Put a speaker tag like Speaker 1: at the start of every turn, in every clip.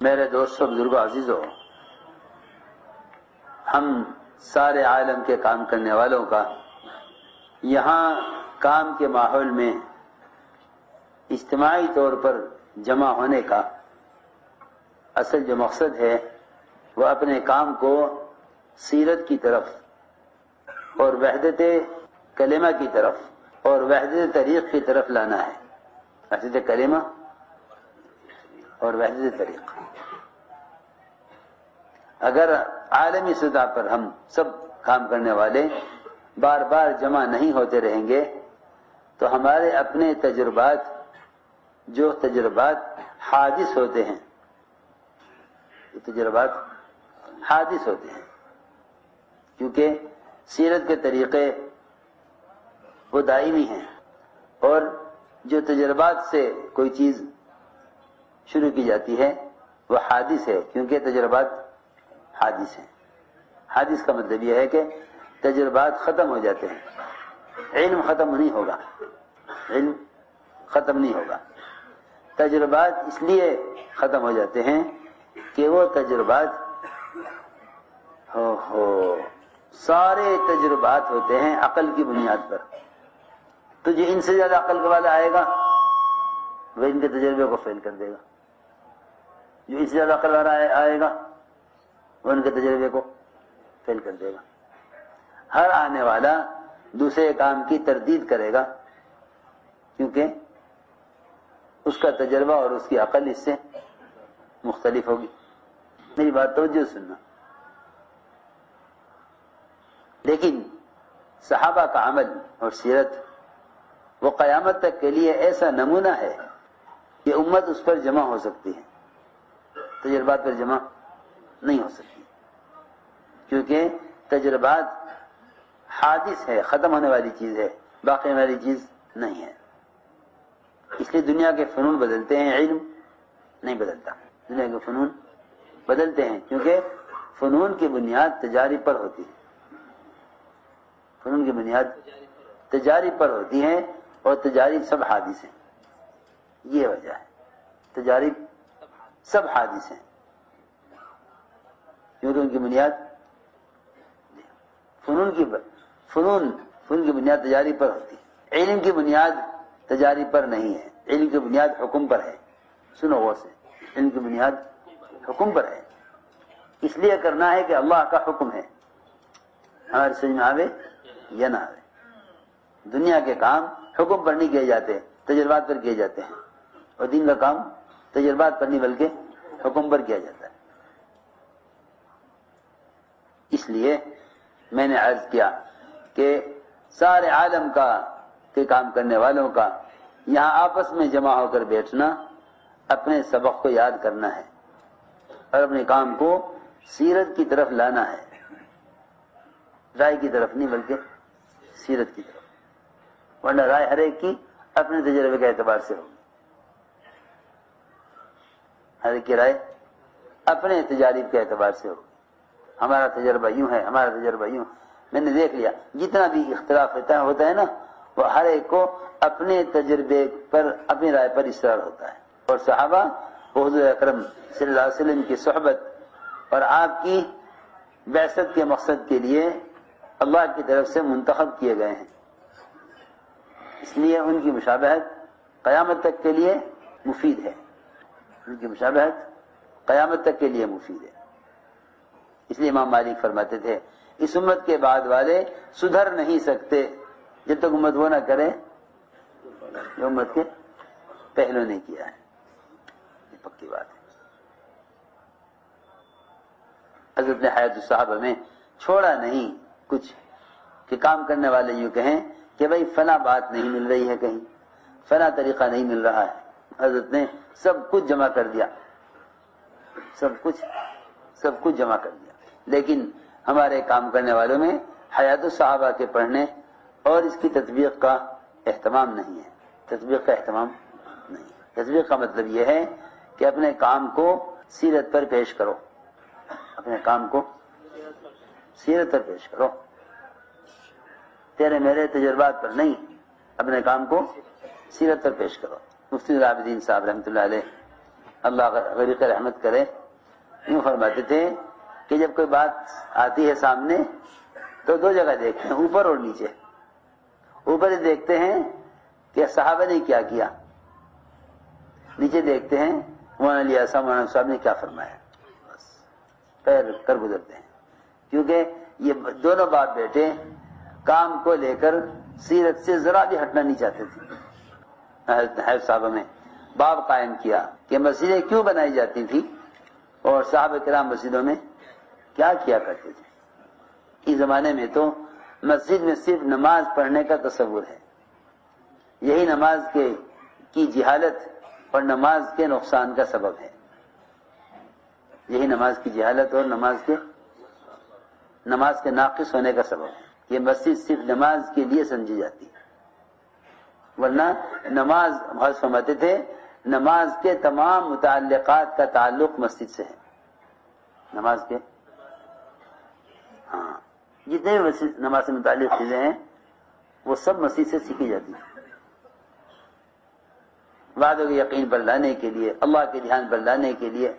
Speaker 1: میرے دوستوں بزرگ عزیزوں ہم سارے عالم کے کام کرنے والوں کا یہاں کام کے ماحول میں اجتماعی طور پر جمع ہونے کا اصل جو مقصد ہے، وہ اپنے کام کو سیرت کی طرف اور وحدت کلمہ کی طرف اور وحدت طریق کی طرف لانا ہے۔ وحدت کلمہ اور وحدت طریق اگر عالمی سطح پر ہم سب کام کرنے والے بار بار جمع نہیں ہوتے رہیں گے، تو ہمارے اپنے تجربات، جو تجربات حادث ہوتے ہیں تجربات حادث ہوتے ہیں، کیونکہ سیرت کے طریقے وہ دائمی ہیں اور جو تجربات سے کوئی چیز شروع کی جاتی ہے وہ حادث ہے، کیونکہ تجربات حادث ہیں۔ حادث کا مطلب یہ ہے کہ تجربات ختم ہو جاتے ہیں۔ علم ختم نہیں ہوگا۔ علم ختم نہیں ہوگا۔ تجربات اس لیے ختم ہو جاتے ہیں کہ وہ تجربات ہو ہو، سارے تجربات ہوتے ہیں عقل کی بنیاد پر۔ تو جو ان سے زیادہ عقل والا آئے گا، وہ ان کے تجربے کو فیل کر دے گا۔ جو ان سے زیادہ عقل والا آئے گا وہ ان کے تجربے کو فیل کر دے گا۔ ہر آنے والا دوسرے کام کی تردید کرے گا، کیونکہ اس کا تجربہ اور اس کی عقل اس سے مختلف ہوگی۔ میری بات توجہ سننا۔ لیکن صحابہ کا عمل اور سیرت وہ قیامت تک کے لیے ایسا نمونہ ہے کہ امت اس پر جمع ہو سکتی ہے۔ تجربات پر جمع۔ نہیں ہو سکتی۔ کیونکہ تجربات حادث ہے، ختم ہونے والی چیز ہے، باقی ہونے والی چیز نہیں ہے۔ اس لیے دنیا کے فنون بدلتے ہیں، علم نہیں بدلتا۔ دنیا کے فنون بدلتے ہیں، کیونکہ فنون کی بنیاد تجاری پر ہوتی ہے۔ فنون کی بنیاد تجاری پر ہوتی ہے اور تجاری سب حادث ہیں۔ یہ وجہ ہے۔ تجاری سب حادث ہیں۔ کیونکہ ان کی بنیاد فنون کی فنون فنون کی بنیاد تجاری پر ہوتی ہے علم کی بنیاد تجاری پر نہیں ہے. علم کی بنیاد حکم پر ہے. سنو وہ سے علم کی بنیاد حکم پر ہے. اس لیے کرنا ہے کہ اللہ کا حکم ہے. ہمارے سمجھ میں آوے یا نہ آوے. دنیا کے کام حکم پر نہیں کیے جاتے، تجربات پر کیے جاتے ہیں. اور دین کا کام تجربات پر نہیں، بلکہ حکم پر کیا جاتا ہے. اس لیے میں نے عرض کیا کہ سارے عالم کا کے کام کرنے والوں کا یہاں آپس میں جمع ہو کر بیٹھنا اپنے سبق کو یاد کرنا ہے اور اپنے کام کو سیرت کی طرف لانا ہے۔ رائے کی طرف نہیں بلکہ سیرت کی طرف۔ ورنہ رائے ہر ایک کی اپنے تجربے کے اعتبار سے ہوگی۔ ہر ایک کی رائے اپنے تجارب کے اعتبار سے ہوگی۔ ہمارا تجربہ یوں ہے، ہمارا تجربہ یوں۔ میں نے دیکھ لیا، جتنا بھی اختلاف ہوتا ہوتا ہے نا، وہ ہر ایک کو اپنے تجربے پر، اپنی رائے پر اصرار ہوتا ہے۔ اور صحابہ حضور اکرم صلی اللہ علیہ وسلم کی صحبت اور آپ کی بیست کے مقصد کے لیے اللہ کی طرف سے منتخب کیے گئے ہیں۔ اس لیے ان کی مشابہت قیامت تک کے لیے مفید ہے۔ ان کی مشابہت قیامت تک کے لیے مفید ہے۔ اس لیے امام مالک فرماتے تھے، اس امت کے بعد والے سدھر نہیں سکتے۔ جب تک امت وہ نہ کرے جو امت کے پہلو نے کیا ہے۔ یہ پکی بات ہے۔ حضرت نے حیات صاحب ہمیں چھوڑا نہیں کچھ کہ کام کرنے والے یوں کہیں کہ بھائی فنا بات نہیں مل رہی ہے کہیں فنا طریقہ نہیں مل رہا ہے۔ حضرت نے سب کچھ جمع کر دیا۔ سب کچھ سب کچھ جمع کر دیا۔ لیکن ہمارے کام کرنے والوں میں حیات الصحابہ کے پڑھنے اور اس کی تطبیق کا اہتمام نہیں ہے۔ تطبیق کا اہتمام نہیں تطبیق کا مطلب یہ ہے کہ اپنے کام کو سیرت پر پیش کرو۔ اپنے کام کو سیرت پر پیش کرو۔ تیرے میرے تجربات پر نہیں، اپنے کام کو سیرت پر پیش کرو۔ مفتی العابدین صاحب رحمۃ اللہ علیہ، اللہ غریق رحمت کرے، یوں فرماتے تھے کہ جب کوئی بات آتی ہے سامنے تو دو جگہ دیکھتے ہیں، اوپر اور نیچے۔ اوپر دیکھتے ہیں کہ صحابہ نے کیا کیا۔ نیچے دیکھتے ہیں، مولانا علی ایسا مولانا صاحب نے کیا فرمایا۔ بس، پیر کر گزرتے ہیں۔ کیونکہ یہ دونوں باپ بیٹے کام کو لے کر سیرت سے ذرا بھی ہٹنا نہیں چاہتے تھے۔ حیف صاحبہ میں باب قائم کیا کہ مسجدیں کیوں بنائی جاتی تھی اور صحابہ کرام مسجدوں میں کیا کیا کرتے تھے؟ اس زمانے میں تو مسجد میں صرف نماز پڑھنے کا تصور ہے۔ یہی نماز کے کی جہالت اور نماز کے نقصان کا سبب ہے۔ یہی نماز کی جہالت اور نماز کے نماز کے ناقص ہونے کا سبب ہے۔ یہ مسجد صرف نماز کے لیے سمجھی جاتی ہے۔ ورنہ نماز بہت سمجھتے تھے، نماز کے تمام متعلقات کا تعلق مسجد سے ہے۔ نماز کے ہاں جتنے بھی نماز سے متعلق چیزیں ہیں، وہ سب مسجد سے سیکھی جاتی ہیں۔ وعدوں کے یقین پر لانے کے لیے، اللہ کے دھیان پر لانے کے لیے،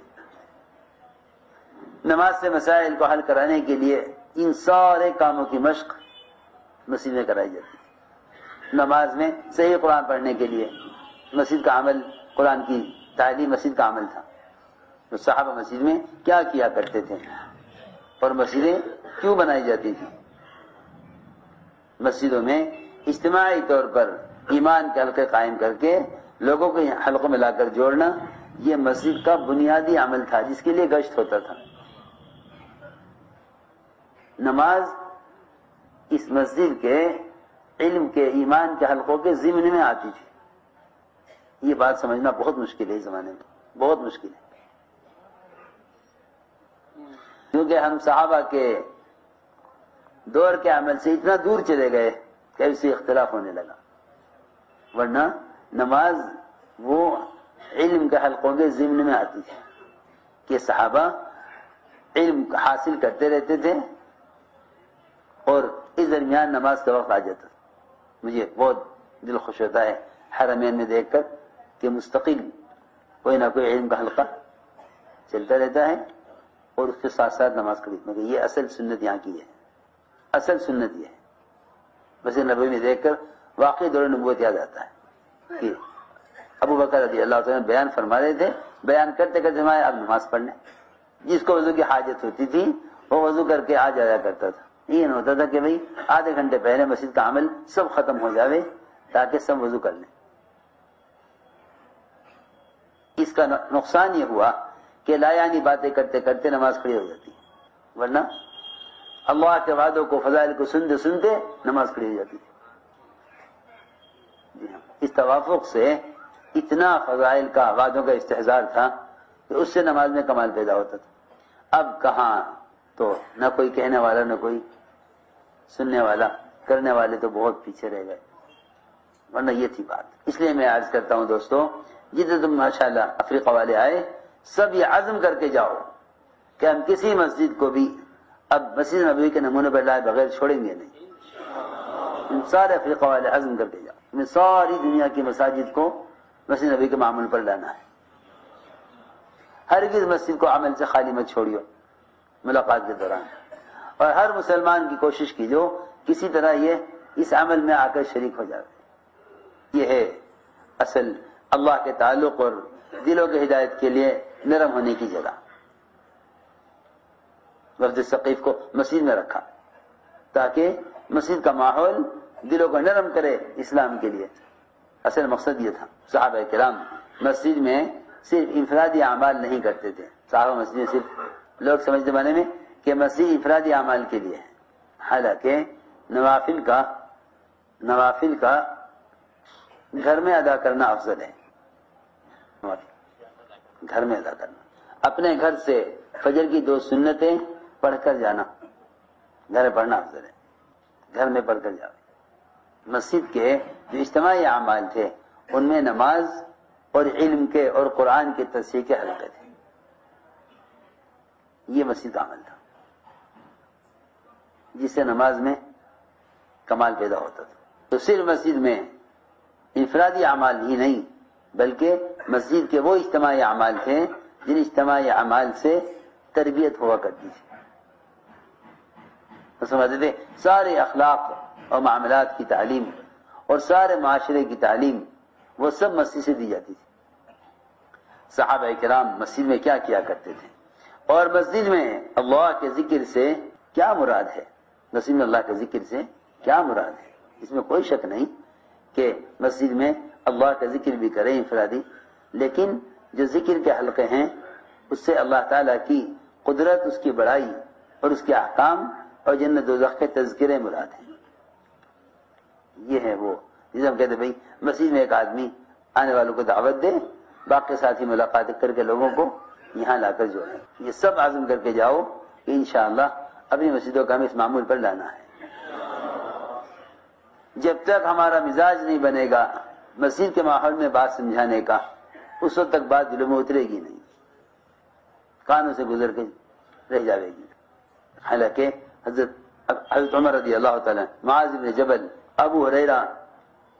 Speaker 1: نماز سے مسائل کو حل کرانے کے لیے ان سارے کاموں کی مشق مسجد میں کرائی جاتی ہے۔ نماز میں صحیح قرآن پڑھنے کے لیے مسجد کا عمل، قرآن کی تعلیم مسجد کا عمل تھا۔ تو صحابہ مسجد میں کیا کیا کرتے تھے؟ اور مسجدیں کیوں بنائی جاتی تھی مسجدوں میں اجتماعی طور پر ایمان کے حلقے قائم کر کے لوگوں کو حلقوں میں لا کر جوڑنا، یہ مسجد کا بنیادی عمل تھا، جس کے لیے گشت ہوتا تھا۔ نماز اس مسجد کے علم کے، ایمان کے حلقوں کے ضمن میں آتی تھی۔ یہ بات سمجھنا بہت مشکل ہے اس زمانے میں، بہت مشکل ہے۔ کیونکہ ہم صحابہ کے دور کے عمل سے اتنا دور چلے گئے کہ اسے اختلاف ہونے لگا۔ ورنہ نماز وہ علم کے حلقوں کے ضمن میں آتی تھی کہ صحابہ علم حاصل کرتے رہتے تھے اور اس درمیان نماز کا وقت آ جاتا مجھے بہت دل خوش ہوتا ہے حرمین میں دیکھ کر کہ مستقل کوئی نہ کوئی علم کا حلقہ چلتا رہتا ہے۔ اور اس کے ساتھ ساتھ نماز خریدنے کا یہ اصل سنت یہاں کی ہے۔ اصل سنت یہ ہے۔ بس نبی میں دیکھ کر واقعی دور نبوت یاد آتا ہے کہ ابو بکر رضی اللہ تعالیٰ بیان فرما رہے تھے۔ بیان کرتے کرتے ہمارے اب نماز پڑھنے جس کو وضو کی حاجت ہوتی تھی، وہ وضو کر کے آ جایا کرتا تھا۔ یہ ہوتا تھا کہ بھائی آدھے گھنٹے پہلے مسجد کا عمل سب ختم ہو جاوے تاکہ سب وضو کر لیں۔ اس کا نقصان یہ ہوا کہ لایانی باتیں کرتے کرتے نماز کھڑی ہو جاتی ورنہ اللہ کے وعدوں کو فضائل کو سنتے سنتے نماز کھڑی ہو جاتی جی ہاں۔ اس توافق سے اتنا فضائل کا وعدوں کا استحصال تھا کہ اس سے نماز میں کمال پیدا ہوتا تھا۔ اب کہاں تو نہ کوئی کہنے والا، نہ کوئی سننے والا، کرنے والے تو بہت پیچھے رہ گئے۔ ورنہ یہ تھی بات۔ اس لیے میں عرض کرتا ہوں دوستو جتنے تم ماشاءاللہ افریقہ والے آئے سب یہ عزم کر کے جاؤ کہ ہم کسی مسجد کو بھی اب مسجد نبی کے نمونے پر لائے بغیر چھوڑیں گے نہیں۔ سارے افریقہ والے عزم کر کے جاؤ۔ ساری دنیا کی مساجد کو مسجد نبی کے معمول پر لانا ہے۔ ہر کس مسجد کو عمل سے خالی مت چھوڑیو۔ ملاقات کے دوران۔ اور ہر مسلمان کی کوشش کی جو کسی طرح یہ اس عمل میں آ کر شریک ہو جائے۔ یہ ہے اصل اللہ کے تعلق اور دلوں کے ہدایت کے لیے نرم ہونے کی جگہ۔ وفد ثقیف کو مسجد میں رکھا تاکہ مسجد کا ماحول دلوں کو نرم کرے اسلام کے لیے۔ اصل مقصد یہ تھا۔ صحابہ کرام مسجد میں صرف انفرادی اعمال نہیں کرتے تھے۔ صحابہ مسجد میں صرف لوگ سمجھتے بنے میں کہ مسجد انفرادی اعمال کے لیے ہے۔ حالانکہ نوافل کا نوافل کا گھر میں ادا کرنا افضل ہے۔ گھر میں ادا کرنا۔ اپنے گھر سے فجر کی دو سنتیں پڑھ کر جانا۔ گھر میں پڑھنا افضل ہے۔ گھر میں پڑھ کر جاؤ۔ مسجد کے جو اجتماعی اعمال تھے، ان میں نماز اور علم کے اور قرآن کے تصحیح کے حلقے تھے۔ یہ مسجد کا عمل تھا۔ جس سے نماز میں کمال پیدا ہوتا تھا۔ تو صرف مسجد میں انفرادی اعمال ہی نہیں بلکہ مسجد کے وہ اجتماعی اعمال تھے جن اجتماعی اعمال سے تربیت ہوا کرتی تھی۔ سمجھتے تھے، سارے اخلاق اور معاملات کی تعلیم اور سارے معاشرے کی تعلیم وہ سب مسجد سے دی جاتی تھی۔ صحابہ کرام مسجد میں کیا کیا کرتے تھے؟ اور مسجد میں اللہ کے ذکر سے کیا مراد ہے؟ مسجد میں اللہ کے ذکر سے کیا مراد ہے؟ اس میں کوئی شک نہیں کہ مسجد میں اللہ کا ذکر بھی کریں انفرادی۔ لیکن جو ذکر کے حلقے ہیں، اس سے اللہ تعالیٰ کی قدرت، اس کی بڑائی اور اس کے احکام اور جنت دوزخ کے تذکرے مراد ہیں۔ یہ ہے وہ۔ جسے ہم کہتے ہیں، بھائی، مسجد میں ایک آدمی آنے والوں کو دعوت دے، باقی ساتھی ملاقات کر کے لوگوں کو یہاں لا کر جو ہے یہ سب عزم کر کے جاؤ کہ انشاءاللہ اپنی مسجدوں کا ہم اس معمول پر لانا ہے۔ جب تک ہمارا مزاج نہیں بنے گا مسجد کے ماحول میں بات سمجھانے کا، اس وقت تک بات دلوں میں اترے گی نہیں۔ کانوں سے گزر کے رہ جاوے گی۔ حالانکہ حضرت حضرت عمر رضی اللہ تعالیٰ، معاذ بن جبل، ابو حریرہ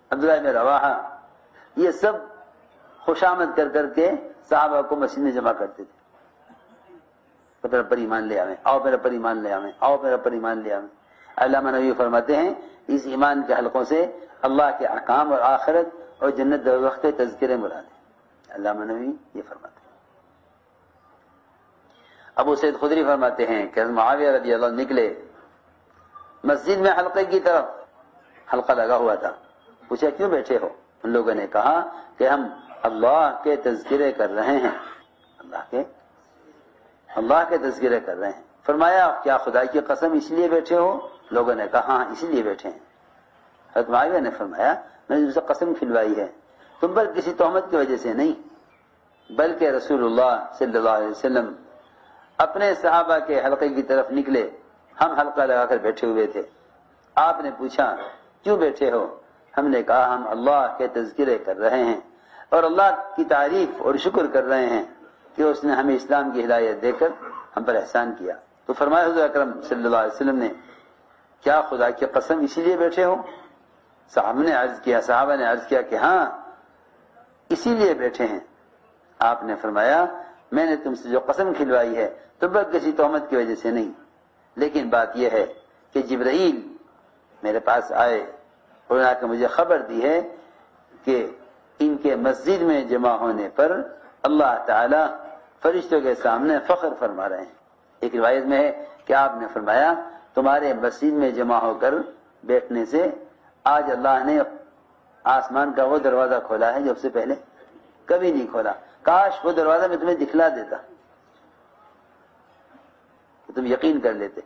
Speaker 1: عبداللہ بن رواحہ، یہ سب خوشامد کر کر کے صحابہ کو مسجد میں جمع کرتے تھے۔ میرا پر ایمان لے آویں، آؤ میرا پر ایمان لے آویں، آؤ میرا پر ایمان لے آویں۔ علامہ نبی فرماتے ہیں، اس ایمان کے حلقوں سے اللہ کے احکام اور آخرت اور جنت در وقت تذکرے مراد ہیں علامہ نبی یہ فرماتے ہیں۔ ابو سید خدری فرماتے ہیں کہ معاویہ رضی اللہ نکلے۔ مسجد میں حلقے کی طرف حلقہ لگا ہوا تھا۔ پوچھا، کیوں بیٹھے ہو؟ ان لوگوں نے کہا کہ ہم اللہ کے تذکرے کر رہے ہیں۔ اللہ کے اللہ کے تذکرے کر رہے ہیں۔ فرمایا کیا خدا کی قسم اس لیے بیٹھے ہو؟ لوگوں نے کہا ہاں اس لیے بیٹھے ہیں۔ حضرت معاویہ نے فرمایا میں نے قسم کھلوائی ہے۔ تم پر کسی تہمت کی وجہ سے نہیں، بلکہ رسول اللہ صلی اللہ علیہ وسلم اپنے صحابہ کے حلقے کی طرف نکلے۔ ہم حلقہ لگا کر بیٹھے ہوئے تھے۔ آپ نے پوچھا، کیوں بیٹھے ہو؟ ہم نے کہا، ہم اللہ کے تذکرے کر رہے ہیں اور اللہ کی تعریف اور شکر کر رہے ہیں کہ اس نے ہمیں اسلام کی ہدایت دے کر ہم پر احسان کیا۔ تو فرمایا، حضور اکرم صلی اللہ علیہ وسلم نے، کیا خدا کی قسم اسی لیے بیٹھے ہو؟ صحابہ نے عرض کیا صحابہ نے عرض کیا کہ ہاں اسی لیے بیٹھے ہیں۔ آپ نے فرمایا، میں نے تم سے جو قسم کھلوائی ہے، تو بس کسی تہمت کی وجہ سے نہیں۔ لیکن بات یہ ہے کہ جبرائیل میرے پاس آئے انہوں نے مجھے خبر دی ہے کہ ان کے مسجد میں جمع ہونے پر اللہ تعالی فرشتوں کے سامنے فخر فرما رہے ہیں۔ ایک روایت میں ہے کہ آپ نے فرمایا، تمہارے مسجد میں جمع ہو کر بیٹھنے سے آج اللہ نے آسمان کا وہ دروازہ کھولا ہے جب سے پہلے کبھی نہیں کھولا۔ کاش وہ دروازہ میں تمہیں دکھلا دیتا۔ کہ تم یقین کر لیتے۔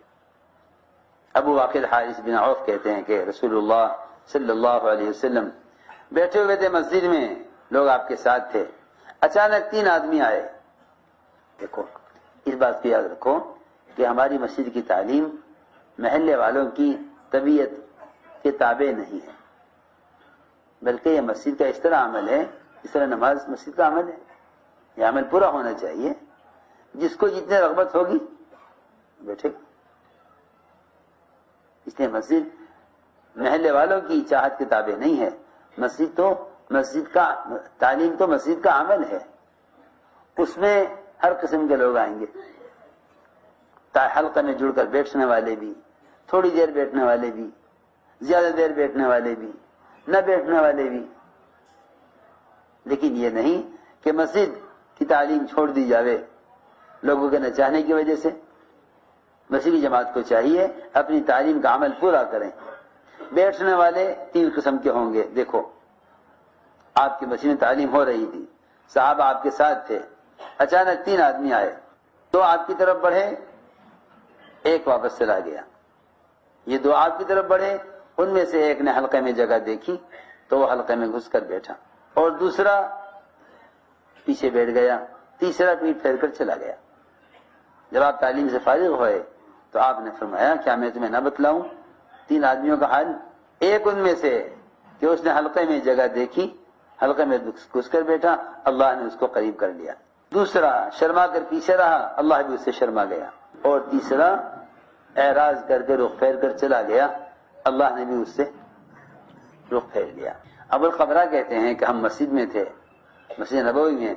Speaker 1: ابو واقع حارث بن عوف کہتے ہیں کہ رسول اللہ صلی اللہ علیہ وسلم بیٹھے ہوئے تھے مسجد میں۔ لوگ آپ کے ساتھ تھے۔ اچانک تین آدمی آئے۔ دیکھو، اس بات کو یاد رکھو کہ ہماری مسجد کی تعلیم محلے والوں کی طبیعت کے تابع نہیں ہے بلکہ یہ مسجد کا اس طرح عمل ہے، اس طرح نماز مسجد کا عمل ہے۔ یہ عمل پورا ہونا چاہیے۔ جس کو جتنے رغبت ہوگی، بیٹھے۔ اس لیے مسجد محلے والوں کی چاہت کے تابع نہیں ہے مسجد تو مسجد کا، تعلیم تو مسجد کا عمل ہے۔ اس میں ہر قسم کے لوگ آئیں گے۔ حلقہ میں جڑ کر بیٹھنے والے بھی، تھوڑی دیر بیٹھنے والے بھی۔ زیادہ دیر بیٹھنے والے بھی، نہ بیٹھنے والے بھی۔ لیکن یہ نہیں کہ مسجد کی تعلیم چھوڑ دی جاوے، لوگوں کے نہ چاہنے کی وجہ سے۔ مسیحی جماعت کو چاہیے اپنی تعلیم کا عمل پورا کریں۔ بیٹھنے والے تین قسم کے ہوں گے، دیکھو۔ آپ کی مسیح میں تعلیم ہو رہی تھی صاحب آپ کے ساتھ تھے۔ اچانک تین آدمی آئے، دو آپ کی طرف بڑھے، ایک واپس چلا گیا۔ یہ دو آپ کی طرف بڑھے ان میں سے ایک نے حلقے میں جگہ دیکھی تو وہ حلقے میں گھس کر بیٹھا اور دوسرا پیچھے بیٹھ گیا، تیسرا پیٹ پھیر کر چلا گیا۔ جب آپ تعلیم سے فارغ ہوئے تو آپ نے فرمایا، کیا میں تمہیں نہ بتلاؤں؟ تین آدمیوں کا حال۔ ایک ان میں سے کہ اس نے حلقے میں جگہ دیکھی، حلقے میں گھس کر بیٹھا، اللہ نے اس کو قریب کر لیا۔ دوسرا شرما کر پیچھے رہا، اللہ بھی اس سے شرما گیا۔ اور تیسرا اعراض کر کے رخ پھیر کر چلا گیا۔ اللہ نے بھی اس سے رخ پھیر لیا۔ اب الخبرہ کہتے ہیں کہ ہم مسجد میں تھے، مسجد نبوی میں۔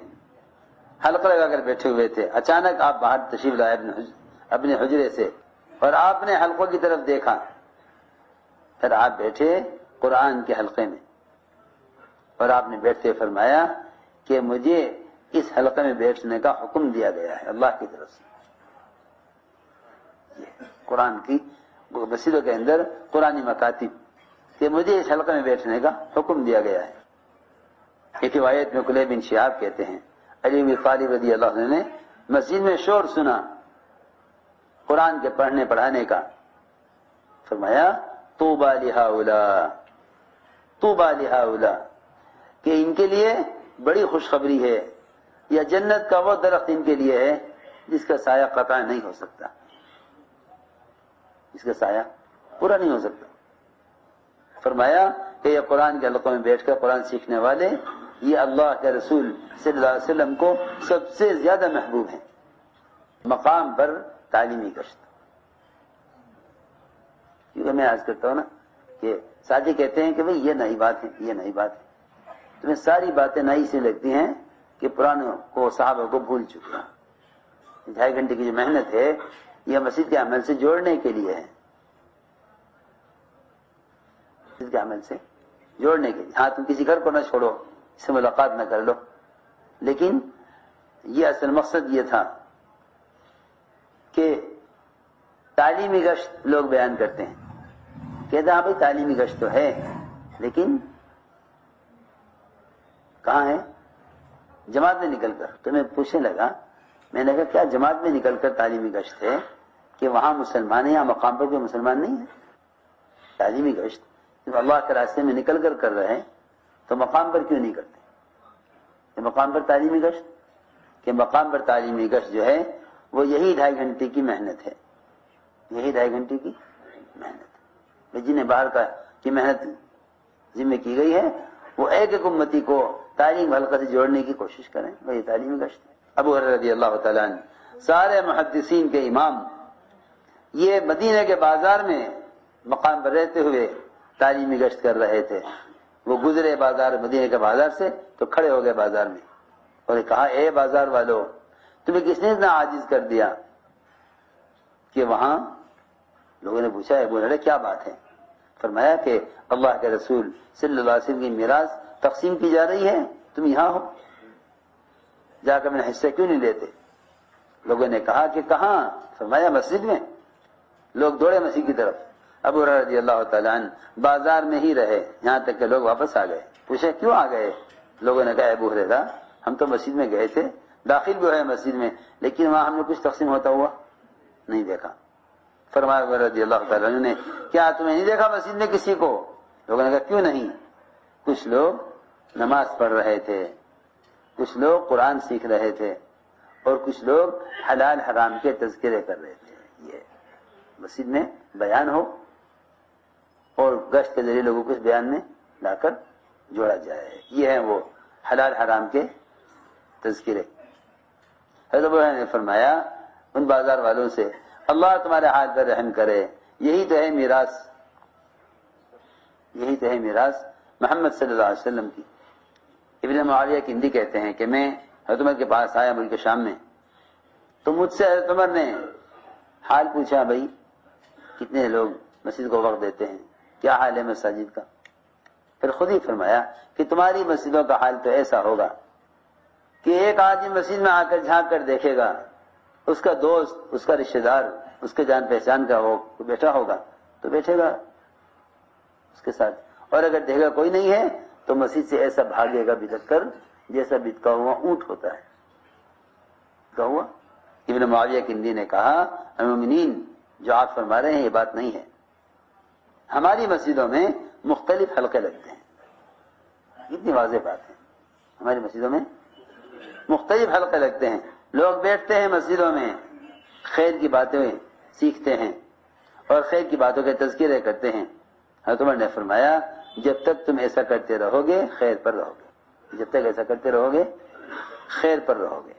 Speaker 1: حلقہ لگا کر بیٹھے ہوئے تھے۔ اچانک آپ باہر تشریف لائے اپنے اپنے حجرے سے۔ اور آپ نے حلقوں کی طرف دیکھا۔ پھر آپ بیٹھے قرآن کے حلقے میں۔ اور آپ نے بیٹھتے فرمایا کہ مجھے اس حلقے میں بیٹھنے کا حکم دیا گیا ہے اللہ کی طرف سے۔ یہ قرآن کی مسجدوں کے اندر قرآن مکاتب کہ مجھے اس حلقے میں بیٹھنے کا حکم دیا گیا ہے۔ ایک روایت میں کلے بن شہاب کہتے ہیں۔ علی بن طالب رضی اللہ عنہ نے مسجد میں شور سنا، قرآن کے پڑھنے پڑھانے کا۔ فرمایا تو بالحا تو بالحا کہ ان کے لیے بڑی خوشخبری ہے، یا جنت کا وہ درخت ان کے لیے ہے جس کا سایہ قطع نہیں ہو سکتا۔ جس کا سایہ پورا نہیں ہو سکتا۔ فرمایا کہ یہ قرآن کے حلقوں میں بیٹھ کر قرآن سیکھنے والے، یہ اللہ کے رسول صلی اللہ علیہ وسلم کو سب سے زیادہ محبوب ہیں۔ مقام پر تعلیمی گشت۔ کیونکہ میں آج کرتا ہوں نا کہ ساتھی کہتے ہیں کہ بھئی یہ نئی بات ہے، یہ نئی بات ہے۔ تمہیں ساری باتیں نئی سے لگتی ہیں کہ پرانے کو صحابہ کو بھول چکے ہیں ڈھائی گھنٹے کی جو محنت ہے یہ مسجد کے عمل سے جوڑنے کے لیے ہے مسجد کے عمل سے جوڑنے کے لیے۔ ہاں تم کسی گھر کو نہ چھوڑو، اس سے ملاقات نہ کر لو۔ لیکن یہ اصل مقصد یہ تھا کہ تعلیمی گشت لوگ بیان کرتے ہیں۔ کہتے ہیں ہاں بھائی، تعلیمی گشت تو ہے، لیکن کہاں ہے؟ جماعت میں نکل کر۔ تو میں پوچھنے لگا، میں نے کہا، کیا جماعت میں نکل کر تعلیمی گشت ہے؟ کہ وہاں مسلمان ہیں یا مقام پر کوئی مسلمان نہیں ہے۔ تعلیمی گشت۔ جب اللہ کے راستے میں نکل کر کر رہے ہیں، تو مقام پر کیوں نہیں کرتے؟ کہ مقام پر تعلیمی گشت؟ کہ مقام پر تعلیمی گشت جو ہے، وہ یہی ڈھائی گھنٹے کی محنت ہے۔ یہی ڈھائی گھنٹے کی محنت۔ ہے جنہیں باہر کا کی محنت ذمہ کی گئی ہے، وہ ایک ایک امتی کو تعلیم حلقہ سے جوڑنے کی کوشش کریں۔ وہی تعلیمی گشت ہے۔ ابو رضی اللہ تعالیٰ عنہ، سارے محدثین کے امام یہ مدینہ کے بازار میں مقام پر رہتے ہوئے تعلیمی گشت کر رہے تھے۔ وہ گزرے بازار مدینہ کے بازار سے تو کھڑے ہو گئے بازار میں اور کہا، اے بازار والو، تمہیں کس نے اتنا عاجز کر دیا کہ وہاں لوگوں نے پوچھا ابو حریر کیا بات ہے؟ فرمایا کہ اللہ کے رسول صلی اللہ علیہ وسلم کی میراث تقسیم کی جا رہی ہے، تم یہاں ہو۔ جا کر میں حصہ کیوں نہیں لیتے؟ لوگوں نے کہا کہ کہاں؟ فرمایا، مسجد میں۔ لوگ دوڑے مسجد کی طرف۔ ابو رضی اللہ تعالیٰ عنہ بازار میں ہی رہے، یہاں تک کہ لوگ واپس آ گئے۔ پوچھے، کیوں آ گئے؟ لوگوں نے کہا ابو ہریرہ، ہم تو مسجد میں گئے تھے، داخل بھی ہوئے مسجد میں، لیکن وہاں ہم نے کچھ تقسیم ہوتا ہوا نہیں دیکھا۔ فرمایا، ابو رضی اللہ تعالیٰ عنہ نے، کیا تمہیں نہیں دیکھا مسجد میں کسی کو؟ لوگوں نے کہا، کیوں نہیں؟ کچھ لوگ نماز پڑھ رہے تھے، کچھ لوگ قرآن سیکھ رہے تھے، اور کچھ لوگ حلال حرام کے تذکرے کر رہے تھے۔ یہ مسجد میں بیان ہو اور گشت کے ذریعے لوگوں کو اس بیان میں لا کر جوڑا جائے۔ یہ ہیں وہ حلال حرام کے تذکرے۔ حضرت ابو نے فرمایا، ان بازار والوں سے، اللہ تمہارے حال پر رحم کرے۔ یہی تو ہے میراث۔ یہی تو ہے میراث۔ محمد صلی اللہ علیہ وسلم کی۔ ابن معاویہ کی ہندی کہتے ہیں کہ میں حضرت عمر کے پاس آیا ملک شام میں۔ تو مجھ سے حضرت عمر نے حال پوچھا، بھائی کتنے لوگ مسجد کو وقت دیتے ہیں؟ کیا حال ہے مساجد کا؟ پھر خود ہی فرمایا کہ تمہاری مسجدوں کا حال تو ایسا ہوگا کہ ایک آدمی مسجد میں آ کر جھانک کر دیکھے گا، اس کا دوست، اس کا رشتہ دار، اس کے جان پہچان کا ہو، بیٹھا ہوگا تو بیٹھے گا اس کے ساتھ۔ اور اگر دیکھے گا کوئی نہیں ہے تو مسجد سے ایسا بھاگے گا بدک کر جیسا بتکا ہوا اونٹ ہوتا ہے۔ کہا ہوا؟ ابن معاویہ کندی نے کہا المؤمنین جو آپ فرما رہے ہیں، یہ بات نہیں ہے۔ ہماری مسجدوں میں مختلف حلقے لگتے ہیں۔ اتنی واضح بات ہے۔ ہماری مسجدوں میں مختلف حلقے لگتے ہیں۔ لوگ بیٹھتے ہیں مسجدوں میں، خیر کی باتیں سیکھتے ہیں اور خیر کی باتوں کے تذکرے کرتے ہیں۔ حضرت عمر نے فرمایا، جب تک تم ایسا کرتے رہو گے، خیر پر رہو گے۔ جب تک ایسا کرتے رہو گے، خیر پر رہو گے۔